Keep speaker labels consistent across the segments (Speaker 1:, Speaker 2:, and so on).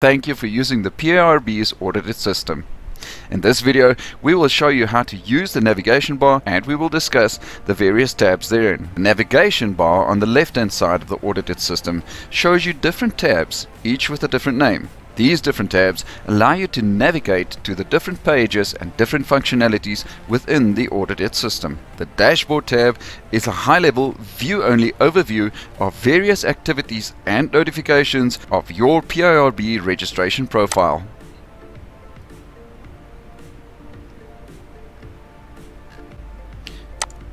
Speaker 1: Thank you for using the PIRB's Audit-IT system. In this video, we will show you how to use the navigation bar and we will discuss the various tabs therein. The navigation bar on the left hand side of the Audit-IT system shows you different tabs, each with a different name. These different tabs allow you to navigate to the different pages and different functionalities within the Audit-IT system. The Dashboard tab is a high-level, view-only overview of various activities and notifications of your PIRB registration profile.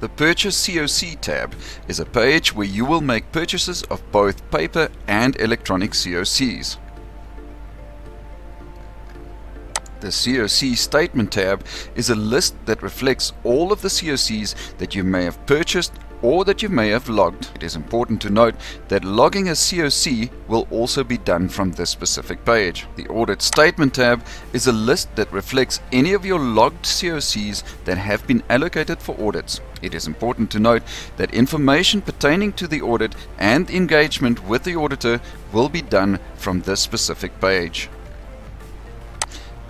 Speaker 1: The Purchase COC tab is a page where you will make purchases of both paper and electronic COCs. The COC Statement tab is a list that reflects all of the COCs that you may have purchased or that you may have logged. It is important to note that logging a COC will also be done from this specific page. The Audit Statement tab is a list that reflects any of your logged COCs that have been allocated for audits. It is important to note that information pertaining to the audit and engagement with the auditor will be done from this specific page.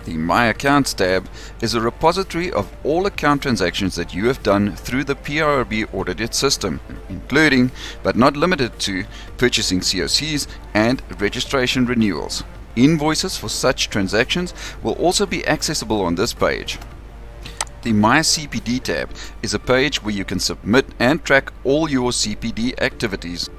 Speaker 1: The My Accounts tab is a repository of all account transactions that you have done through the PIRB Audit-IT system, including but not limited to purchasing COCs and registration renewals. Invoices for such transactions will also be accessible on this page. The My CPD tab is a page where you can submit and track all your CPD activities.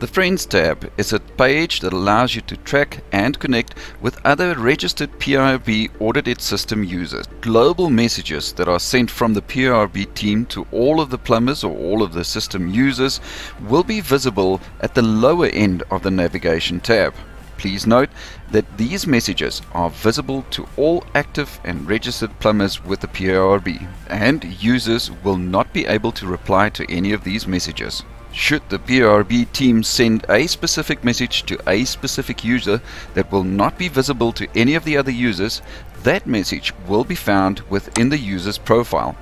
Speaker 1: The Friends tab is a page that allows you to track and connect with other registered PIRB Audit-IT system users. Global messages that are sent from the PIRB team to all of the plumbers or all of the system users will be visible at the lower end of the navigation tab. Please note that these messages are visible to all active and registered plumbers with the PIRB and users will not be able to reply to any of these messages. Should the PIRB team send a specific message to a specific user that will not be visible to any of the other users, that message will be found within the user's profile.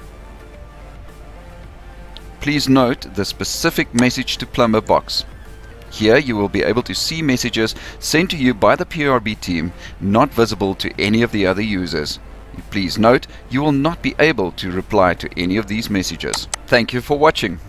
Speaker 1: Please note the specific message to plumber box. Here you will be able to see messages sent to you by the PIRB team not visible to any of the other users. Please note you will not be able to reply to any of these messages. Thank you for watching.